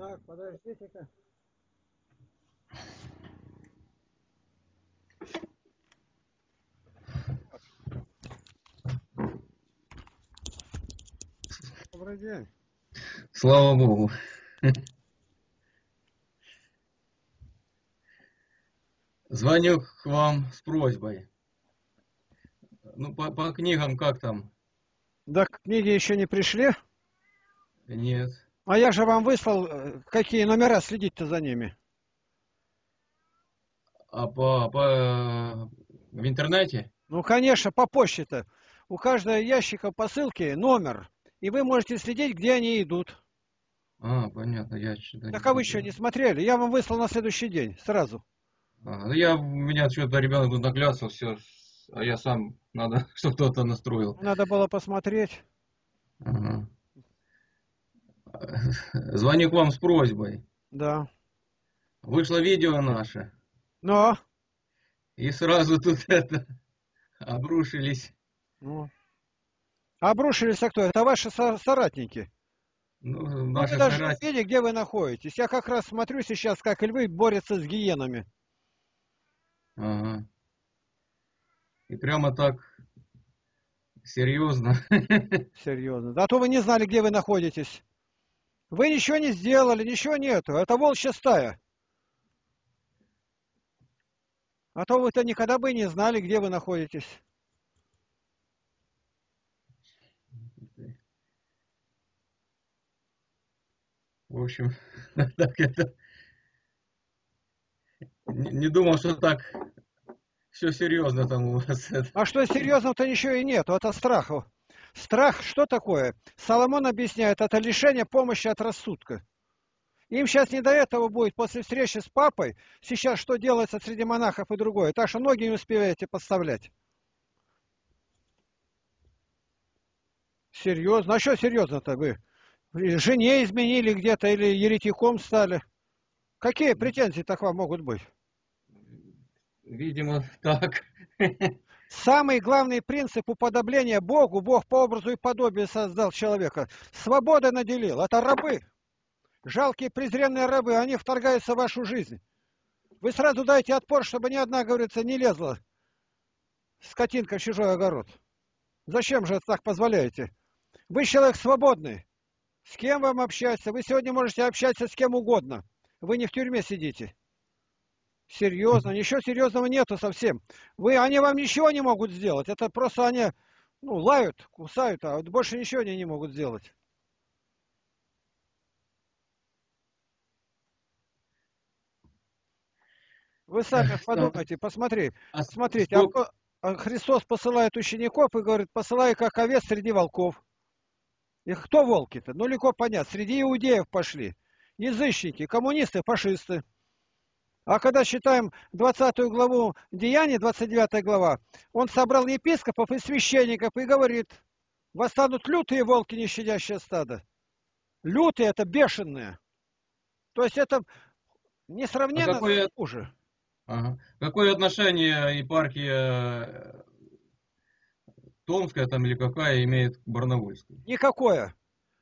Так, подождите-ка. Добрый день. Слава Богу. Звоню к вам с просьбой. Ну, по, по книгам как там? Да книги еще не пришли? Нет. А я же вам выслал, э, какие номера следить-то за ними. А по, по в интернете? Ну, конечно, по почте-то. У каждого ящика посылки номер. И вы можете следить, где они идут. А, понятно, я что-то... Так а вы что, не смотрели? Я вам выслал на следующий день, сразу. А, ну я, у меня что-то ребенок наклялся, все, а я сам, надо, чтобы кто-то настроил. Надо было посмотреть. Ага. Звоню к вам с просьбой. Да. Вышло видео наше, Но, и сразу тут это, обрушились, ну. Обрушились, а кто? Это ваши со- соратники. ну, Ну, наши вы даже соратники. видели, где вы находитесь. Я как раз смотрю сейчас, как львы борются с гиенами. Ага. И прямо так серьезно. Серьезно. Да а то вы не знали, где вы находитесь. Вы ничего не сделали, ничего нету. Это волчья стая. А то вы-то никогда бы не знали, где вы находитесь. В общем, так это... Не, думал, что так все серьезно там у вас. А что серьезного-то ничего и нет. Это страх. Страх что такое? Соломон объясняет, это лишение помощи от рассудка. Им сейчас не до этого будет после встречи с папой. Сейчас что делается среди монахов и другое. Так что ноги не успеваете подставлять. Серьезно? А что серьезно-то вы? Жене изменили где-то или еретиком стали? Какие претензии-то к вам могут быть? Видимо, так. Самый главный принцип уподобления Богу, Бог по образу и подобию создал человека. Свобода наделил. Это рабы. Жалкие презренные рабы, они вторгаются в вашу жизнь. Вы сразу дайте отпор, чтобы ни одна, говорится, не лезла скотинка в чужой огород. Зачем же так позволяете? Вы человек свободный. С кем вам общаться? Вы сегодня можете общаться с кем угодно. Вы не в тюрьме сидите. Серьезно, ничего серьезного нету совсем. Вы, они вам ничего не могут сделать. Это просто они, ну, лают, кусают, а вот больше ничего они не могут сделать. Вы сами подумайте, посмотри. А Смотрите, а Христос посылает учеников и говорит, посылай как овец среди волков. И кто волки-то? Ну, легко понять. Среди иудеев пошли. Язычники, коммунисты, фашисты. А когда читаем 20 главу Деяний, 29 глава, он собрал епископов и священников и говорит, восстанут лютые волки, не щадящие стадо. Лютые – это бешеные. То есть это несравненно А какое- хуже. Ага. Какое отношение епархия э, Томская там или какая имеет к Барнаульской? Никакое.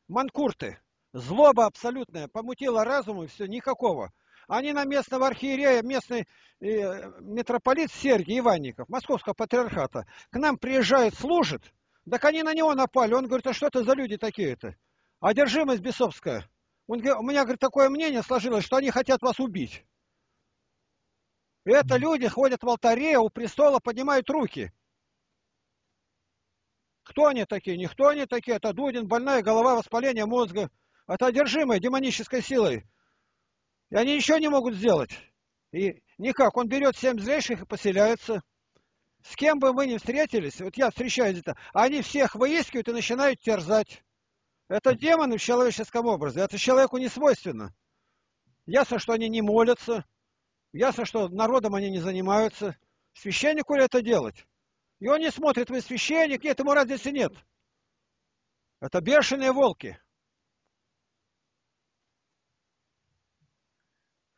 Манкурты. Злоба абсолютная. Помутила разум и все. Никакого. Они на местного архиерея, местный э, митрополит Сергий Иванников, московского патриархата, к нам приезжает, служит. Так они на него напали. Он говорит, а что это за люди такие-то? Одержимость бесовская. Он, говорит, у меня, говорит, такое мнение сложилось, что они хотят вас убить. И это люди ходят в алтаре, у престола поднимают руки. Кто они такие? Никто они такие. Это Дудин, больная голова, воспаление мозга. Это одержимые демонической силой. И они ничего не могут сделать. И никак. Он берет семь злейших и поселяется. С кем бы мы ни встретились, вот я встречаюсь где-то, они всех выискивают и начинают терзать. Это демоны в человеческом образе. Это человеку не свойственно. Ясно, что они не молятся. Ясно, что народом они не занимаются. Священнику ли это делать? И он не смотрит, вы священник, нет, ему разницы нет. Это бешеные волки. Как с-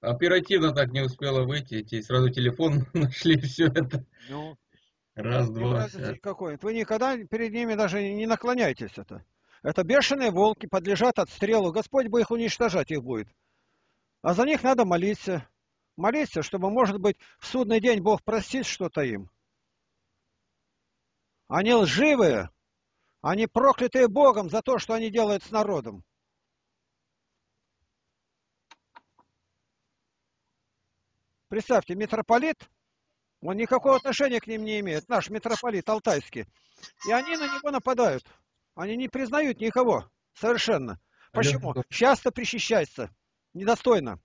Оперативно так не успела выйти, те сразу телефон нашли, все это. Ну, Раз, два. никакой. Вы никогда перед ними даже не наклоняйтесь это. Это бешеные волки, подлежат отстрелу. Господь бы их уничтожать их будет. А за них надо молиться. Молиться, чтобы, может быть, в судный день Бог простит что-то им. Они лживые, они проклятые Богом за то, что они делают с народом. Представьте, митрополит, он никакого отношения к ним не имеет, наш митрополит Алтайский. И они на него нападают. Они не признают никого совершенно. Почему? Часто причащается. Недостойно.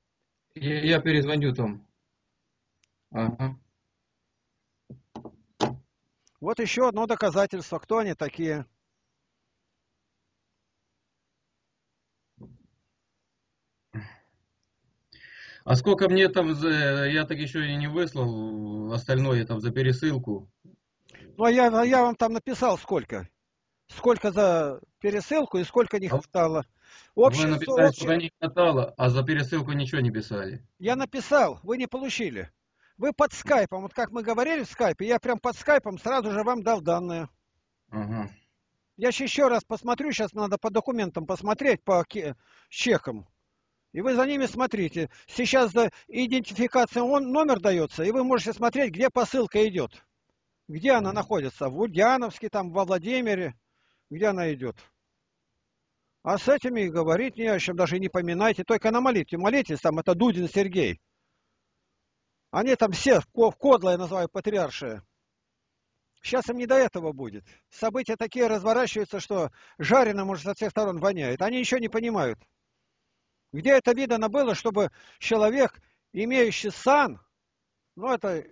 Я, я перезвоню там. Ага. Вот еще одно доказательство, кто они такие. А сколько мне там, за, я так еще и не выслал остальное там за пересылку. Ну, а я, я вам там написал сколько. Сколько за пересылку и сколько не хватало. Общее, вы написали, общее... что не хватало, а за пересылку ничего не писали. Я написал, вы не получили. Вы под скайпом, вот как мы говорили в скайпе, я прям под скайпом сразу же вам дал данные. Ага. Я еще раз посмотрю, сейчас надо по документам посмотреть, по чекам. И вы за ними смотрите. Сейчас за идентификация он, номер дается, и вы можете смотреть, где посылка идет. Где она находится? В Ульяновске, там, во Владимире. Где она идет? А с этими говорить не о чем, даже не поминайте. Только на молитве. Молитесь, там, это Дудин Сергей. Они там все в кодло, я называю, патриаршие. Сейчас им не до этого будет. События такие разворачиваются, что жареным уже со всех сторон воняет. Они еще не понимают. Где это видано было, чтобы человек, имеющий сан, ну это,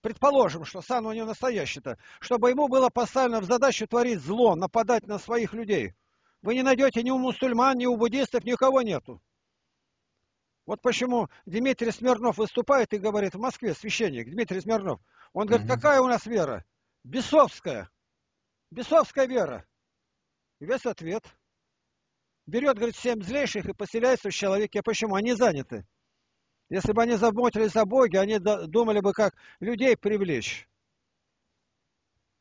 предположим, что сан у него настоящий-то, чтобы ему было поставлено в задачу творить зло, нападать на своих людей. Вы не найдете ни у мусульман, ни у буддистов, никого нету. Вот почему Дмитрий Смирнов выступает и говорит в Москве, священник Дмитрий Смирнов, он говорит, какая у нас вера? Бесовская. Бесовская вера. И весь ответ – берет, говорит, семь злейших и поселяется в человеке. Почему? Они заняты. Если бы они заботились о Боге, они думали бы, как людей привлечь.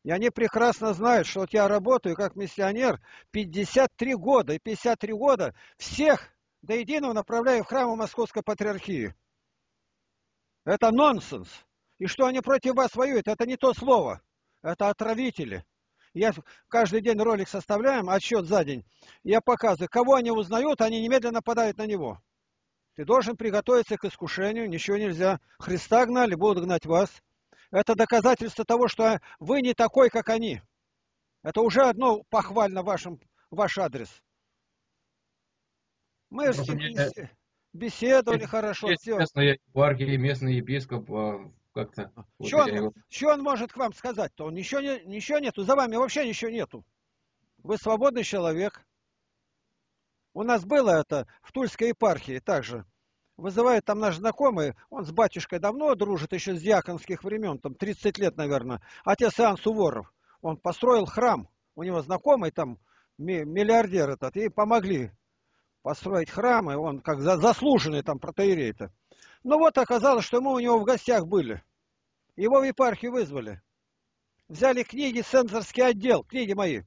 И они прекрасно знают, что вот я работаю как миссионер 53 года. И 53 года всех до единого направляю в храмы Московской Патриархии. Это нонсенс. И что они против вас воюют, это не то слово. Это отравители. Я каждый день ролик составляем, отчет за день. Я показываю, кого они узнают, они немедленно нападают на него. Ты должен приготовиться к искушению, ничего нельзя. Христа гнали, будут гнать вас. Это доказательство того, что вы не такой, как они. Это уже одно похвально вашим, ваш адрес. Мы с ним беседовали хорошо. Местный епархии, местный епископ как-то. Что он, его... он может к вам сказать-то? Он ничего, не, ничего нету, за вами вообще ничего нету. Вы свободный человек. У нас было это в Тульской епархии также. Вызывает там наш знакомый, он с батюшкой давно дружит, еще с дьяконских времен, там 30 лет, наверное. Отец Иоанн Суворов. Он построил храм. У него знакомый там, миллиардер этот, и помогли построить храм, и он как заслуженный там протеерей-то. Ну вот оказалось, что мы у него в гостях были. Его в епархию вызвали. Взяли книги, цензорский отдел, книги мои.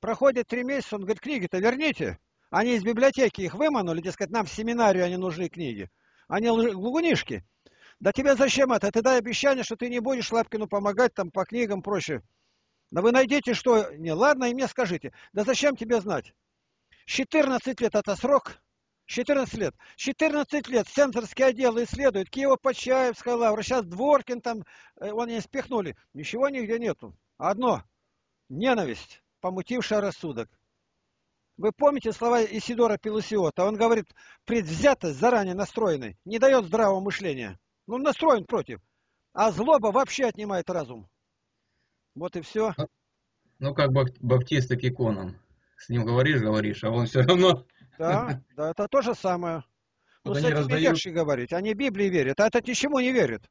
Проходит три месяца, он говорит, книги-то верните. Они из библиотеки их выманули, дескать, нам в семинарию они нужны книги. Они лгунишки. Да тебе зачем это? Ты дай обещание, что ты не будешь Лапкину помогать там по книгам проще. Да вы найдите, что... Не, ладно, и мне скажите. Да зачем тебе знать? 14 лет это срок. 14 лет. 14 лет цензорский отдел исследует. Киево-Почаевская лавра. Сейчас Дворкин там, э, он не спихнули. Ничего нигде нету. Одно. Ненависть, помутившая рассудок. Вы помните слова Исидора Пелусиота? Он говорит, предвзятость, заранее настроенный, не дает здравого мышления. Ну, настроен против. А злоба вообще отнимает разум. Вот и все. Ну, как баптист, так и Конан. С ним говоришь, говоришь, а он все равно да, да, это то же самое. Ну, вот с этими раздают... легче говорить. Они Библии верят, а этот ничему не верит.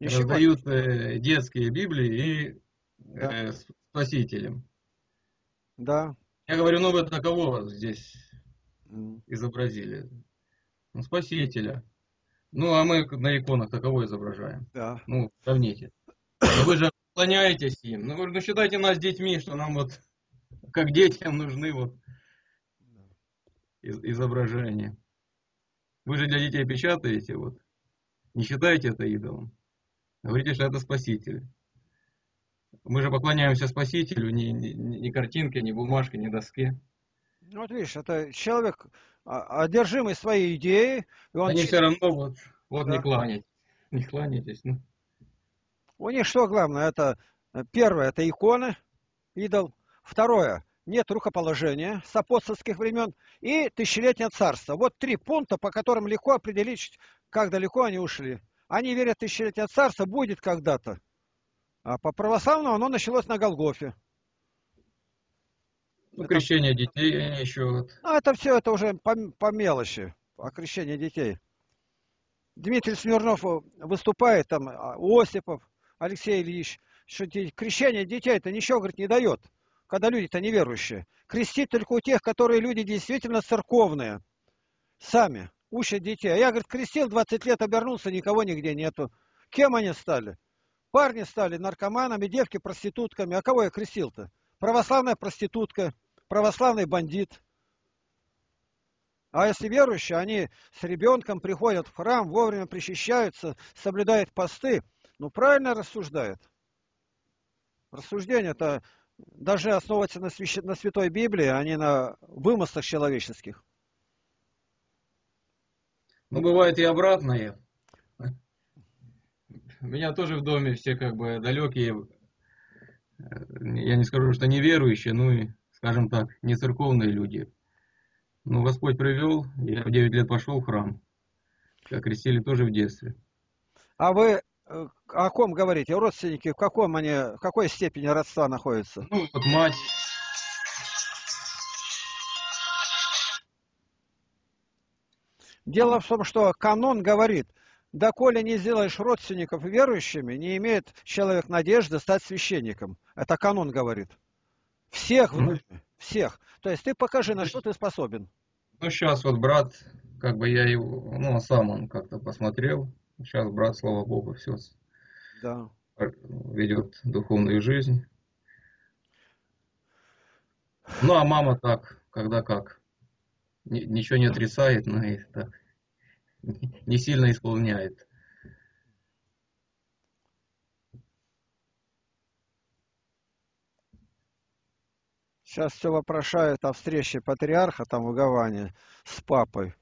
Ничего. Раздают э, детские Библии и да. э, спасителям. Да. Я говорю, ну вы это кого здесь изобразили? Ну, спасителя. Ну, а мы на иконах таково изображаем. Да. Ну, сравните. Но вы же поклоняетесь им. Ну, говорю, ну считайте нас детьми, что нам вот как детям нужны вот изображения. Вы же для детей печатаете, вот. Не считаете это идолом. Говорите, что это спаситель. Мы же поклоняемся спасителю, ни, ни, ни картинке, ни бумажке, ни доске. Ну, вот видишь, это человек а, одержимый своей идеей. И он Они все равно вот, вот да. не кланяйтесь. Не кланяйтесь. Ну. У них что главное? Это э, первое, это иконы, идол. Второе, нет рукоположения с апостольских времен и тысячелетнее царство. Вот три пункта, по которым легко определить, как далеко они ушли. Они верят, тысячелетие царства будет когда-то. А по православному оно началось на Голгофе. Ну, это... крещение детей еще. Ну, это все, это уже по, по мелочи, о крещении детей. Дмитрий Смирнов выступает, там, а, Осипов, Алексей Ильич, что крещение детей это ничего, говорит, не дает когда люди-то неверующие. Крестить только у тех, которые люди действительно церковные. Сами. Учат детей. А я, говорит, крестил 20 лет, обернулся, никого нигде нету. Кем они стали? Парни стали наркоманами, девки проститутками. А кого я крестил-то? Православная проститутка, православный бандит. А если верующие, они с ребенком приходят в храм, вовремя причащаются, соблюдают посты, ну правильно рассуждают. Рассуждение-то даже основываться на, свящ... на Святой Библии, а не на вымыслах человеческих. Ну, бывает и обратное. У меня тоже в доме все как бы далекие, я не скажу, что неверующие, ну и, скажем так, не церковные люди. Но Господь привел, я в 9 лет пошел в храм. Как крестили тоже в детстве. А вы о ком говорите? Родственники в каком они, в какой степени родства находятся? Ну, вот мать. Дело в том, что канон говорит, доколе не сделаешь родственников верующими, не имеет человек надежды стать священником. Это канон говорит. Всех ну, всех. То есть ты покажи, на что ты способен. Ну, сейчас вот брат, как бы я его, ну, сам он как-то посмотрел, Сейчас брат, слава Богу, все да. ведет духовную жизнь. Ну, а мама так, когда как. Ничего не отрицает, но и так не сильно исполняет. Сейчас все вопрошают о встрече патриарха, там в Гаване, с папой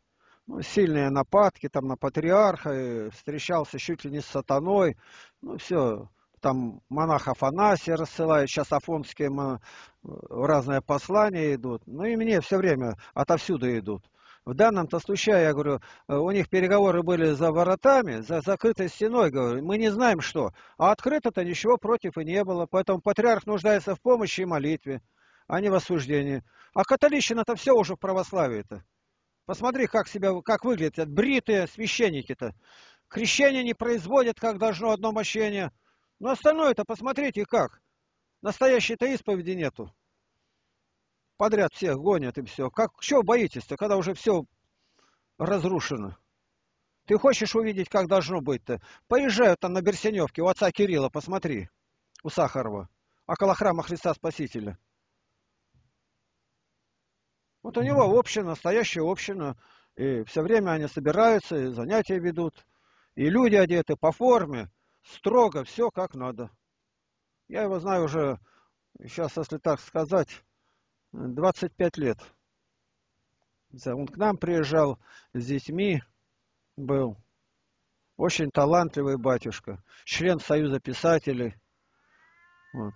ну, сильные нападки там на патриарха, встречался чуть ли не с сатаной, ну все, там монах Афанасия рассылает, сейчас афонские разные послания идут, ну и мне все время отовсюду идут. В данном-то случае, я говорю, у них переговоры были за воротами, за закрытой стеной, говорю, мы не знаем что. А открыто-то ничего против и не было, поэтому патриарх нуждается в помощи и молитве, а не в осуждении. А католичина-то все уже в православии-то. Посмотри, как себя, как выглядят бритые священники-то. Крещение не производят, как должно одно мощение. Но остальное-то посмотрите как. Настоящей-то исповеди нету. Подряд всех гонят и все. Как, чего боитесь-то, когда уже все разрушено? Ты хочешь увидеть, как должно быть-то? Поезжай там на Берсеневке у отца Кирилла, посмотри, у Сахарова, около храма Христа Спасителя. Вот у него община, настоящая община, и все время они собираются, и занятия ведут, и люди одеты по форме, строго, все как надо. Я его знаю уже, сейчас, если так сказать, 25 лет. Он к нам приезжал с детьми, был. Очень талантливый батюшка, член Союза писателей. Вот.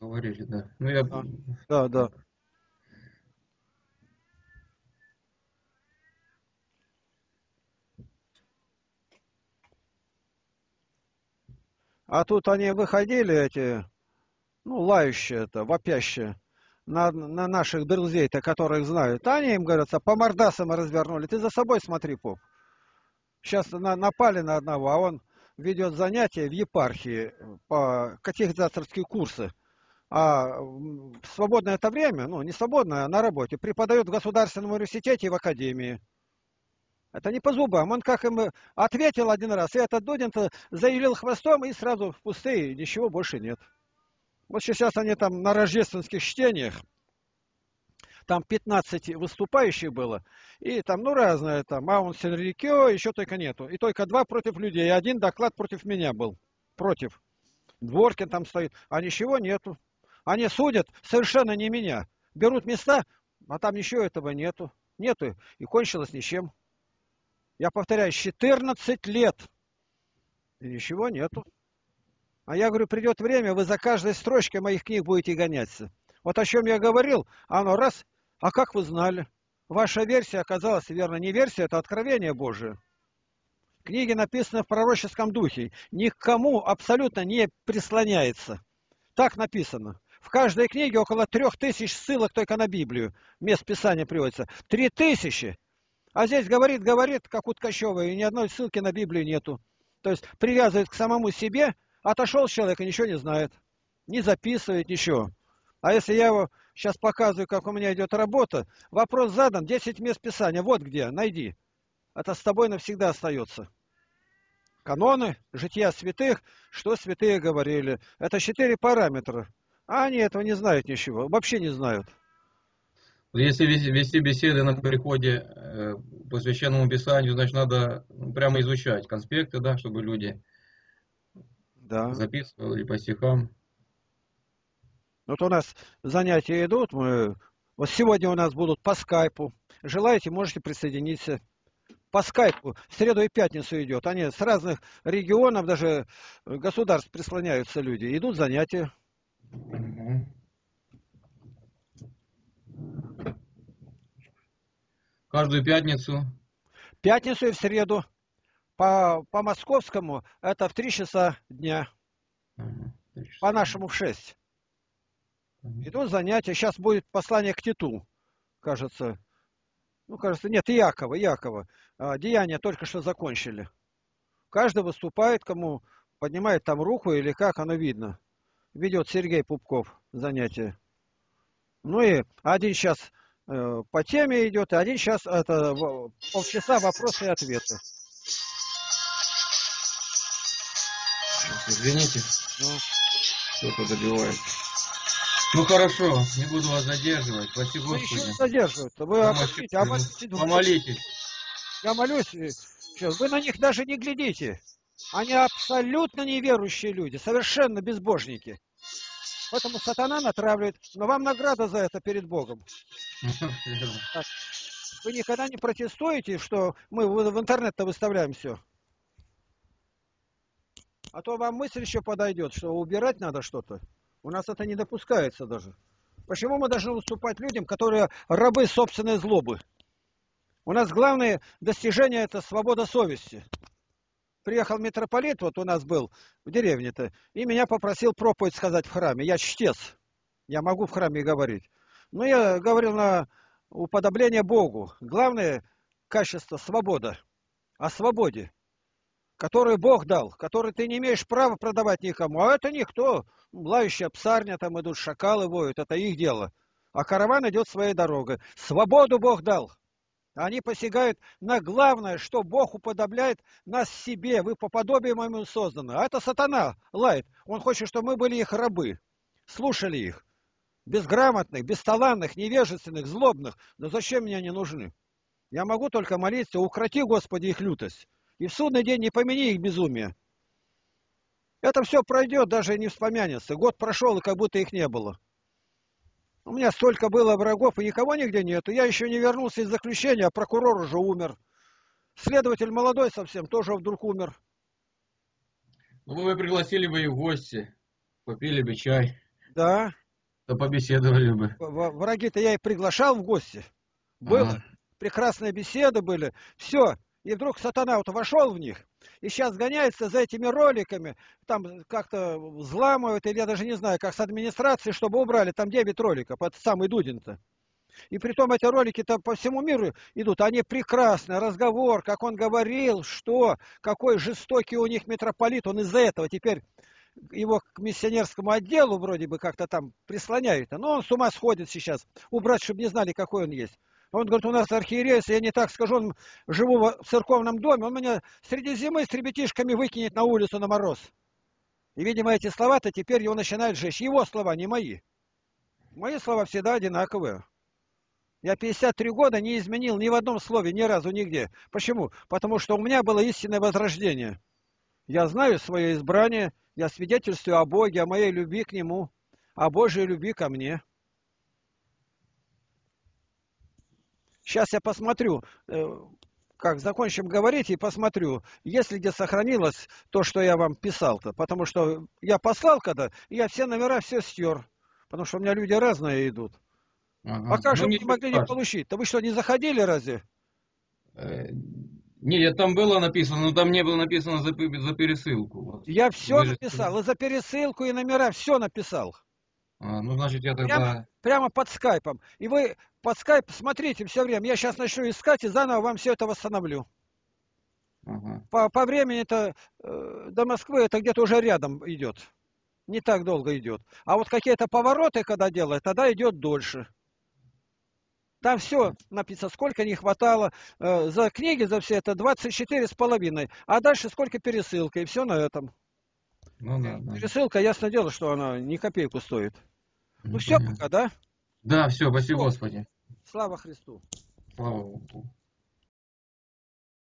Говорили, да. Ну, я... Да, да. А тут они выходили, эти, ну, лающие это, вопящие, на, на наших друзей-то, которых знают. Они им, говорятся, по мордасам развернули. Ты за собой смотри, поп. Сейчас на, напали на одного, а он ведет занятия в епархии по катехизаторские курсы. А в свободное это время, ну, не свободное, а на работе, преподает в Государственном университете и в академии. Это не по зубам. Он как им ответил один раз, и этот Дудин заявил хвостом, и сразу в пустые, ничего больше нет. Вот сейчас они там на рождественских чтениях Там 15 выступающих было. И там, ну, разное, там, Маун Сенрикё, еще только нету. И только два против людей. И один доклад против меня был. Против. Дворкин там стоит. А ничего нету. Они судят совершенно не меня. Берут места, а там ничего этого нету. Нету. И кончилось ничем. Я повторяю, 14 лет. И ничего нету. А я говорю, придет время, вы за каждой строчкой моих книг будете гоняться. Вот о чем я говорил, оно раз, а как вы знали? Ваша версия оказалась верна. Не версия, это откровение Божие. Книги написаны в пророческом духе. Ни к кому абсолютно не прислоняется. Так написано. В каждой книге около трех тысяч ссылок только на Библию. Мест Писания приводится. Три тысячи. А здесь говорит, говорит, как у Ткачева, и ни одной ссылки на Библию нету. То есть привязывает к самому себе, отошел человек и ничего не знает. Не записывает ничего. А если я его сейчас показываю, как у меня идет работа, вопрос задан, 10 мест Писания, вот где, найди. Это с тобой навсегда остается. Каноны, жития святых, что святые говорили. Это четыре параметра. А они этого не знают ничего, вообще не знают. Если вести беседы на приходе э, по священному писанию, значит, надо прямо изучать конспекты, да, чтобы люди да. записывали по стихам. Вот у нас занятия идут, мы... вот сегодня у нас будут по скайпу. Желаете, можете присоединиться. По скайпу в среду и пятницу идет. Они с разных регионов, даже государств прислоняются люди. Идут занятия. Каждую пятницу? Пятницу и в среду. По, по московскому это в 3 часа дня. Ага, часа. По нашему в 6. Идут занятия. Сейчас будет послание к Титу, кажется. Ну, кажется, нет, Якова, Якова. А, деяния только что закончили. Каждый выступает, кому поднимает там руку или как, оно видно. Ведет Сергей Пупков занятия. Ну и один сейчас по теме идет, и один сейчас это полчаса вопросы и ответы. Извините. Ну. Кто-то добивает. Ну хорошо, не буду вас задерживать. Спасибо Вы еще не задерживают. Вы обратите, обратите, Помолитесь. Я молюсь. Вы на них даже не глядите. Они абсолютно неверующие люди, совершенно безбожники. Поэтому сатана натравливает. Но вам награда за это перед Богом. Вы никогда не протестуете, что мы в интернет-то выставляем все? А то вам мысль еще подойдет, что убирать надо что-то. У нас это не допускается даже. Почему мы должны уступать людям, которые рабы собственной злобы? У нас главное достижение – это свобода совести. Приехал митрополит, вот у нас был в деревне-то, и меня попросил проповедь сказать в храме. Я чтец, я могу в храме говорить. Но я говорил на уподобление Богу. Главное качество – свобода. О свободе который Бог дал, который ты не имеешь права продавать никому. А это никто. Лающая псарня, там идут шакалы воют, это их дело. А караван идет своей дорогой. Свободу Бог дал. Они посягают на главное, что Бог уподобляет нас себе. Вы по подобию моему созданы. А это сатана лает. Он хочет, чтобы мы были их рабы. Слушали их. Безграмотных, бесталанных, невежественных, злобных. Но зачем мне они нужны? Я могу только молиться, укроти, Господи, их лютость. И в судный день не помяни их безумие. Это все пройдет, даже не вспомянется. Год прошел, и как будто их не было. У меня столько было врагов, и никого нигде нету. Я еще не вернулся из заключения, а прокурор уже умер. Следователь молодой совсем, тоже вдруг умер. Ну, вы пригласили бы их в гости, попили бы чай. Да. То побеседовали бы. Враги-то я и приглашал в гости. Было. Ага. Прекрасные беседы были. Все. И вдруг сатана вот вошел в них, и сейчас гоняется за этими роликами, там как-то взламывают, или я даже не знаю, как с администрацией, чтобы убрали, там 9 роликов, под самый Дудин-то. И при том эти ролики-то по всему миру идут, они прекрасны, разговор, как он говорил, что, какой жестокий у них митрополит, он из-за этого теперь его к миссионерскому отделу вроде бы как-то там прислоняют, но он с ума сходит сейчас, убрать, чтобы не знали, какой он есть. Он говорит, у нас архиерей, я не так скажу, он живу в церковном доме, он меня среди зимы с ребятишками выкинет на улицу на мороз. И, видимо, эти слова-то теперь его начинают жечь. Его слова, не мои. Мои слова всегда одинаковые. Я 53 года не изменил ни в одном слове, ни разу, нигде. Почему? Потому что у меня было истинное возрождение. Я знаю свое избрание, я свидетельствую о Боге, о моей любви к Нему, о Божьей любви ко мне. Сейчас я посмотрю, э, как закончим говорить, и посмотрю, если где сохранилось то, что я вам писал-то. Потому что я послал когда, и я все номера все стер. Потому что у меня люди разные идут. Ага. А как же Ну, вы не могли не получить? Да вы что, не заходили разве? Нет, там было написано, но там не было написано за, за пересылку. Я все Вы же- написал, и за пересылку, и номера, все написал. А, ну, значит, я тогда... Прямо под скайпом. И вы под скайп смотрите все время. Я сейчас начну искать и заново вам все это восстановлю. Ага. По, по времени это э, до Москвы это где-то уже рядом идет. Не так долго идет. А вот какие-то повороты, когда делает, тогда идет дольше. Там все написано, сколько не хватало. Э, за книги, за все это 24 с половиной. А дальше сколько пересылка. И все на этом. Ну да, да. Пересылка, ясно дело, что она ни копейку стоит. Ну Ну, все пока, да? Да, все, спасибо. Господи. Слава Христу. Слава Богу.